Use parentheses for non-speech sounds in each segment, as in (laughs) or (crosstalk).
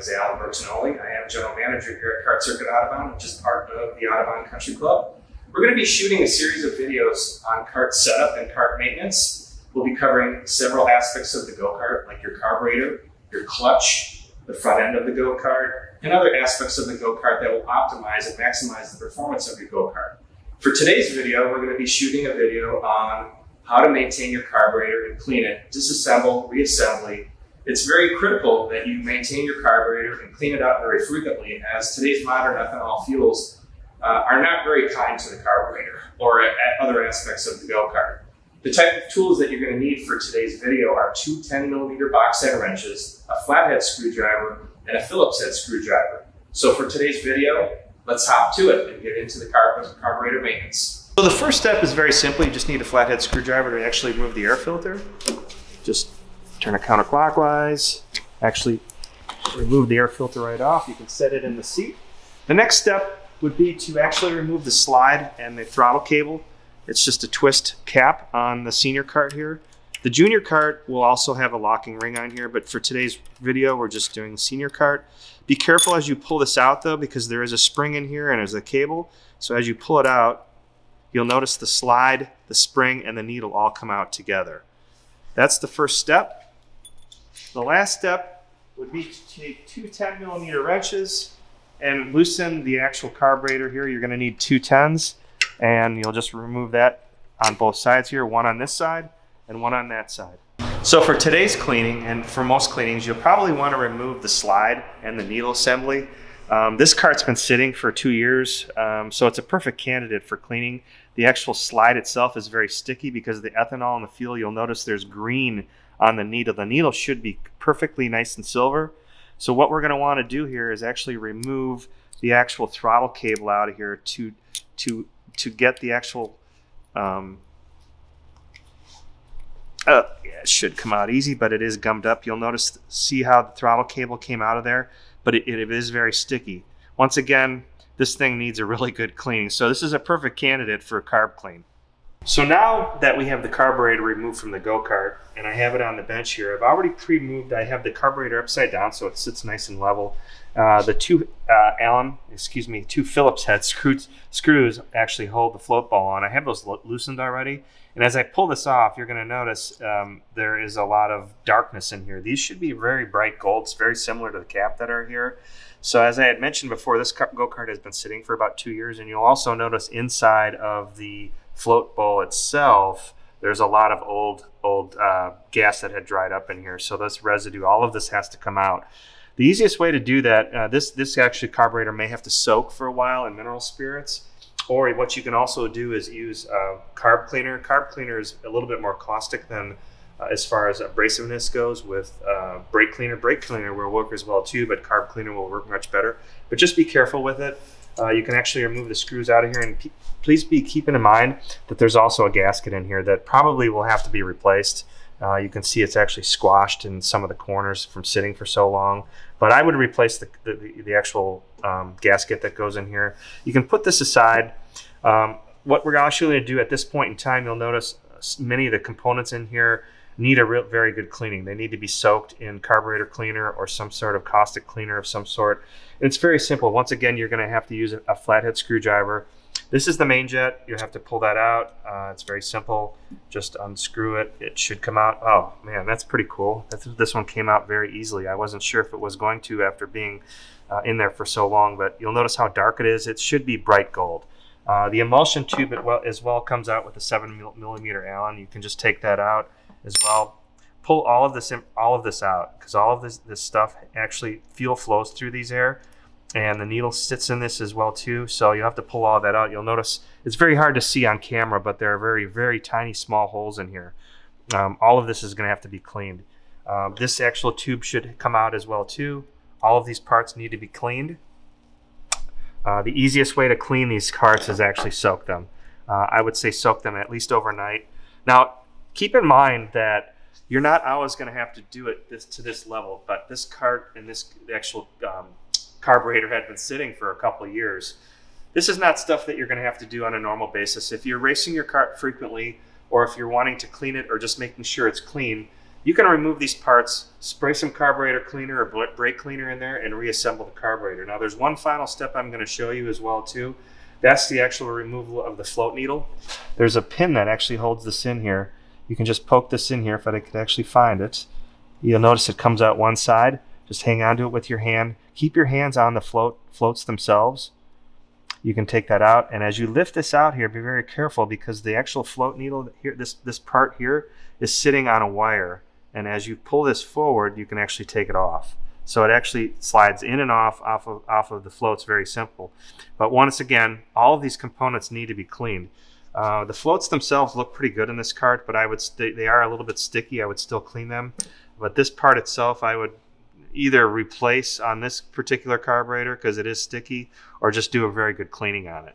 is Alan Bertinoli. I am General Manager here at Kart Circuit Autobahn, which is part of the Autobahn Country Club. We're going to be shooting a series of videos on kart setup and kart maintenance. We'll be covering several aspects of the go-kart, like your carburetor, your clutch, the front end of the go-kart, and other aspects of the go-kart that will optimize and maximize the performance of your go-kart. For today's video, we're going to be shooting a video on how to maintain your carburetor and clean it, disassemble, reassembly. It's very critical that you maintain your carburetor and clean it out very frequently as today's modern ethanol fuels uh, are not very kind to the carburetor or at, at other aspects of the go-kart. The type of tools that you're going to need for today's video are two 10 millimeter box head wrenches, a flathead screwdriver, and a Phillips head screwdriver. So for today's video, let's hop to it and get into the carburetor maintenance. So the first step is very simple. You just need a flathead screwdriver to actually remove the air filter. Just turn it counterclockwise. Actually remove the air filter right off. You can set it in the seat. The next step would be to actually remove the slide and the throttle cable. It's just a twist cap on the senior cart here. The junior cart will also have a locking ring on here, but for today's video, we're just doing the senior cart. Be careful as you pull this out though, because there is a spring in here and there's a cable. So as you pull it out, you'll notice the slide, the spring, and the needle all come out together. That's the first step. The last step would be to take two 10 millimeter wrenches and loosen the actual carburetor here. You're going to need two 10s, and you'll just remove that on both sides here, one on this side and one on that side. So for today's cleaning, and for most cleanings, you'll probably want to remove the slide and the needle assembly. Um, this kart's been sitting for two years, um, so it's a perfect candidate for cleaning. The actual slide itself is very sticky because of the ethanol in the fuel. You'll notice there's green on the needle. The needle should be perfectly nice and silver. So what we're going to want to do here is actually remove the actual throttle cable out of here to to to get the actual um, uh, yeah, it should come out easy, but it is gummed up. You'll notice, see how the throttle cable came out of there? but it, it is very sticky. Once again, this thing needs a really good cleaning. So this is a perfect candidate for a carb clean. So now that we have the carburetor removed from the go-kart and I have it on the bench here, I've already pre-moved, I have the carburetor upside down so it sits nice and level. Uh, the two uh, Allen, excuse me, two Phillips head screws, screws actually hold the float ball on. I have those loosened already. And as I pull this off, you're going to notice um, there is a lot of darkness in here. These should be very bright golds, very similar to the cap that are here. So as I had mentioned before, this go-kart has been sitting for about two years. And you'll also notice inside of the float bowl itself, there's a lot of old old uh, gas that had dried up in here. So this residue, all of this has to come out. The easiest way to do that, uh, this this actually carburetor may have to soak for a while in mineral spirits, or what you can also do is use carb cleaner. Carb cleaner is a little bit more caustic than uh, as far as abrasiveness goes. With uh, brake cleaner, brake cleaner will work as well too, but carb cleaner will work much better. But just be careful with it. Uh, you can actually remove the screws out of here and please be keeping in mind that there's also a gasket in here that probably will have to be replaced. Uh, you can see it's actually squashed in some of the corners from sitting for so long. But I would replace the, the, the actual um, gasket that goes in here. You can put this aside. Um, what we're actually going to do at this point in time, you'll notice many of the components in here need a real, very good cleaning. They need to be soaked in carburetor cleaner or some sort of caustic cleaner of some sort. And it's very simple. Once again, you're going to have to use a flathead screwdriver. This is the main jet. You have to pull that out. Uh, it's very simple. Just unscrew it. It should come out. Oh man, that's pretty cool. That's, this one came out very easily. I wasn't sure if it was going to after being uh, in there for so long, but you'll notice how dark it is. It should be bright gold. Uh, the emulsion tube as well comes out with a seven millimeter Allen. You can just take that out as well. Pull all of this all of this out because all of this this stuff actually fuel flows through these air, and the needle sits in this as well too. So you'll have to pull all that out. You'll notice it's very hard to see on camera, but there are very very tiny small holes in here. Um, all of this is going to have to be cleaned. Uh, this actual tube should come out as well too. All of these parts need to be cleaned. Uh, the easiest way to clean these carts is actually soak them. Uh, I would say soak them at least overnight. Now, keep in mind that you're not always going to have to do it this to this level, but this cart and this actual um, carburetor had been sitting for a couple of years. This is not stuff that you're going to have to do on a normal basis. If you're racing your cart frequently, or if you're wanting to clean it or just making sure it's clean, You can remove these parts, spray some carburetor cleaner or brake cleaner in there and reassemble the carburetor. Now there's one final step I'm going to show you as well too. That's the actual removal of the float needle. There's a pin that actually holds this in here. You can just poke this in here if I could actually find it. You'll notice it comes out one side. Just hang on to it with your hand. Keep your hands on the float floats themselves. You can take that out, and as you lift this out here, be very careful because the actual float needle here, this this part here, is sitting on a wire. And as you pull this forward, you can actually take it off. So it actually slides in and off off of, off of the floats, very simple. But once again, all of these components need to be cleaned. Uh, the floats themselves look pretty good in this cart, but I would they are a little bit sticky. I would still clean them. But this part itself, I would either replace on this particular carburetor because it is sticky, or just do a very good cleaning on it.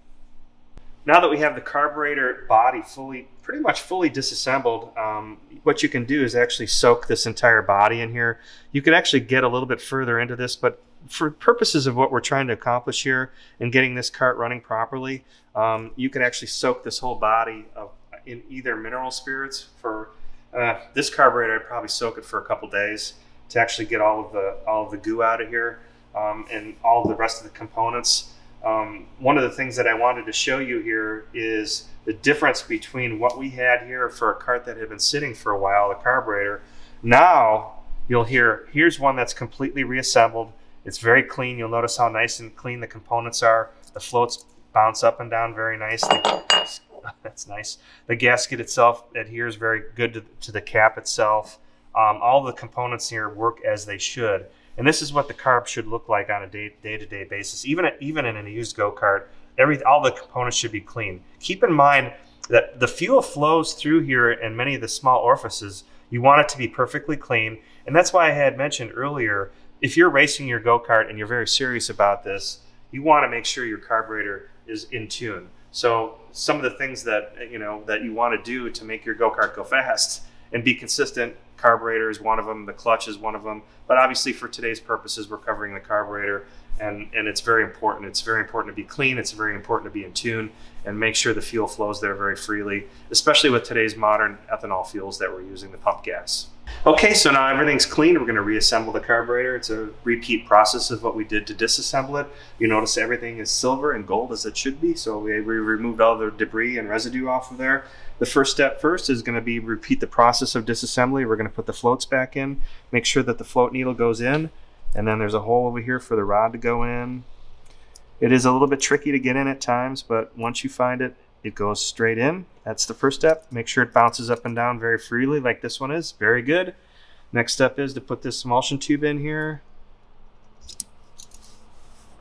Now that we have the carburetor body fully, pretty much fully disassembled, um, what you can do is actually soak this entire body in here. You could actually get a little bit further into this, but for purposes of what we're trying to accomplish here and getting this cart running properly, um, you can actually soak this whole body of, in either mineral spirits for uh, this carburetor. I'd probably soak it for a couple days to actually get all of the all of the goo out of here um, and all of the rest of the components. Um, one of the things that I wanted to show you here is the difference between what we had here for a cart that had been sitting for a while, the carburetor. Now you'll hear, here's one that's completely reassembled. It's very clean. You'll notice how nice and clean the components are. The floats bounce up and down very nicely. (laughs) That's nice. The gasket itself adheres very good to, to the cap itself. Um, all the components here work as they should. And this is what the carb should look like on a day-to-day basis. Even even in a used go-kart, every all the components should be clean. Keep in mind that the fuel flows through here in many of the small orifices. You want it to be perfectly clean, and that's why I had mentioned earlier. If you're racing your go-kart and you're very serious about this, you want to make sure your carburetor is in tune. So some of the things that you know that you want to do to make your go-kart go fast and be consistent carburetor is one of them the clutch is one of them. But obviously for today's purposes we're covering the carburetor and and it's very important. It's very important to be clean. It's very important to be in tune and make sure the fuel flows there very freely especially with today's modern ethanol fuels that we're using the pump gas okay so now everything's clean we're going to reassemble the carburetor it's a repeat process of what we did to disassemble it you notice everything is silver and gold as it should be so we, we removed all the debris and residue off of there the first step first is going to be repeat the process of disassembly. We're going to put the floats back in, make sure that the float needle goes in, and then there's a hole over here for the rod to go in. It is a little bit tricky to get in at times, but once you find it, it goes straight in. That's the first step. Make sure it bounces up and down very freely like this one is. Very good. Next step is to put this emulsion tube in here.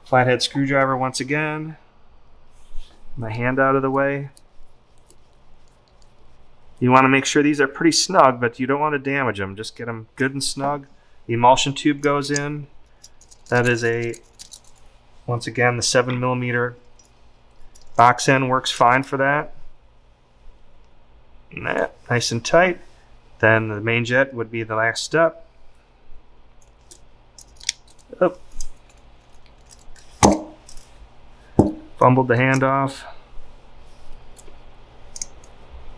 Flathead screwdriver once again. My hand out of the way. You want to make sure these are pretty snug, but you don't want to damage them. Just get them good and snug. The emulsion tube goes in. That is a, once again, the 7 millimeter box end works fine for that. That, nice and tight. Then the main jet would be the last step. Oh. Fumbled the hand off.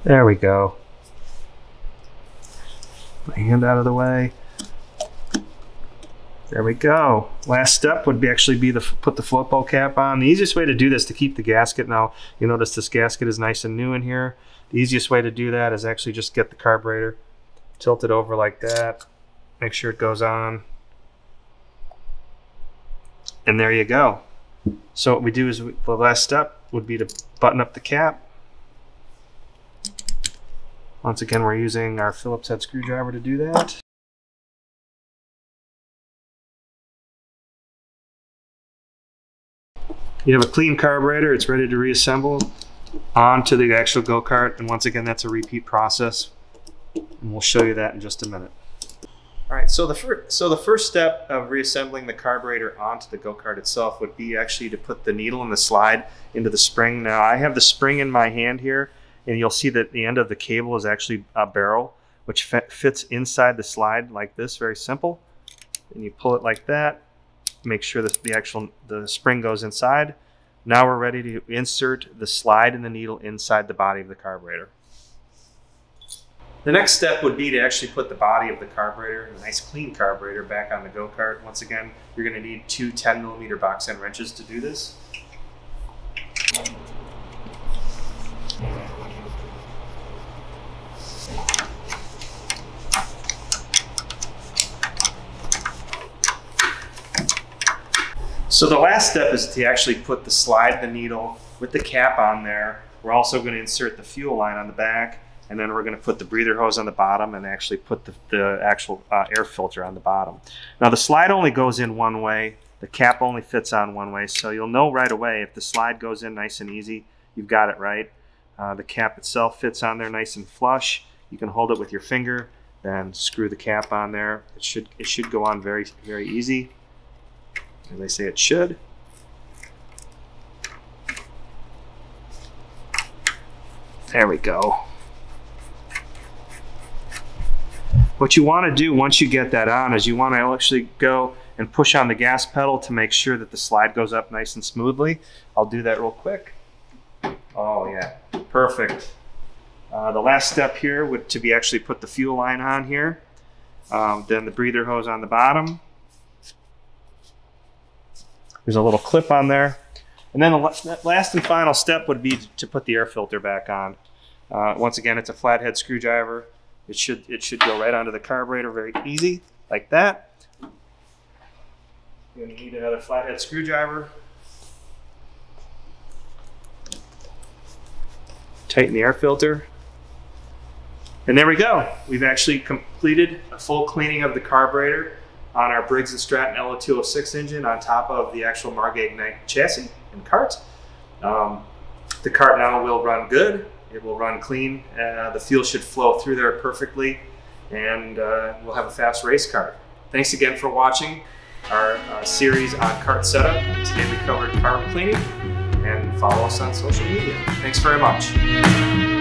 There we go. My hand out of the way. There we go. Last step would be actually be to put the float bowl cap on. The easiest way to do this to keep the gasket now, you notice this gasket is nice and new in here. The easiest way to do that is actually just get the carburetor, tilt it over like that, make sure it goes on. And there you go. So what we do is we, the last step would be to button up the cap once again, we're using our Phillips head screwdriver to do that. You have a clean carburetor, it's ready to reassemble onto the actual go-kart. And once again, that's a repeat process. And we'll show you that in just a minute. All right, so the first so the first step of reassembling the carburetor onto the go-kart itself would be actually to put the needle and the slide into the spring. Now I have the spring in my hand here and you'll see that the end of the cable is actually a barrel which fits inside the slide like this very simple and you pull it like that make sure that the actual the spring goes inside now we're ready to insert the slide and the needle inside the body of the carburetor The next step would be to actually put the body of the carburetor, a nice clean carburetor, back on the go-kart. Once again, you're going to need two 10 millimeter box end wrenches to do this. So the last step is to actually put the slide the needle with the cap on there. We're also going to insert the fuel line on the back and then we're going to put the breather hose on the bottom and actually put the, the actual uh, air filter on the bottom. Now the slide only goes in one way, the cap only fits on one way, so you'll know right away if the slide goes in nice and easy, you've got it right. Uh, the cap itself fits on there nice and flush. You can hold it with your finger, then screw the cap on there. It should it should go on very very easy. As I say, it should. There we go. What you want to do once you get that on is you want to actually go and push on the gas pedal to make sure that the slide goes up nice and smoothly. I'll do that real quick. Oh yeah, perfect. Uh, the last step here would to be actually put the fuel line on here. Um, then the breather hose on the bottom. There's a little clip on there. And then the last and final step would be to put the air filter back on. Uh, once again, it's a flathead screwdriver. It should it should go right onto the carburetor very easy, like that. You're gonna need another flathead screwdriver. Tighten the air filter. And there we go. We've actually completed a full cleaning of the carburetor on our Briggs & Stratton LO206 engine on top of the actual Margay Ignite chassis and cart. Um, the cart now will run good. It will run clean. Uh, the fuel should flow through there perfectly, and uh, we'll have a fast race car. Thanks again for watching our uh, series on cart setup. Today we covered carb cleaning, and follow us on social media. Thanks very much.